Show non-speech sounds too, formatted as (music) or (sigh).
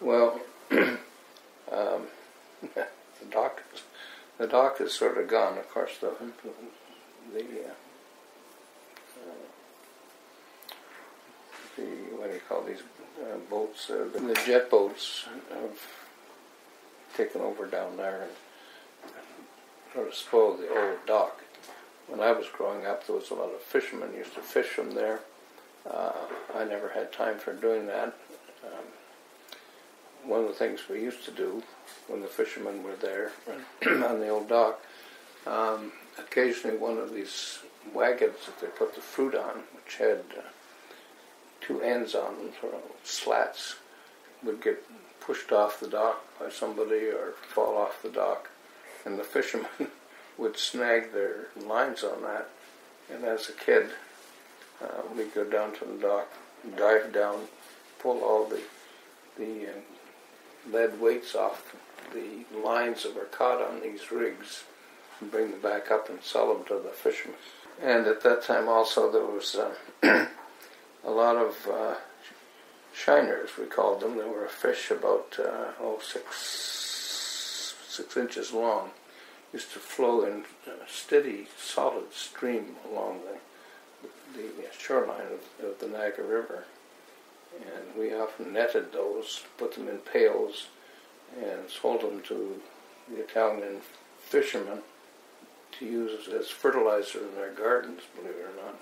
Well, (clears throat) um, (laughs) the dock, the dock is sort of gone. Of course, the the uh, the what do you call these uh, boats? Uh, the, the jet boats have taken over down there and sort of spoiled the old dock. When I was growing up, there was a lot of fishermen used to fish from there. Uh, I never had time for doing that. Um, one of the things we used to do when the fishermen were there (clears throat) on the old dock, um, occasionally one of these wagons that they put the fruit on, which had uh, two ends on them, sort of slats, would get pushed off the dock by somebody or fall off the dock, and the fishermen (laughs) would snag their lines on that. And as a kid, uh, we'd go down to the dock, dive down, pull all the lead weights off the lines that were caught on these rigs, and bring them back up and sell them to the fishermen. And at that time, also there was uh, (clears throat) a lot of uh, shiners, we called them. They were a fish about uh, oh six six inches long. Used to flow in a steady, solid stream along the the shoreline of, of the Niagara River, we often netted those, put them in pails, and sold them to the Italian fishermen to use as fertilizer in their gardens. Believe it or not.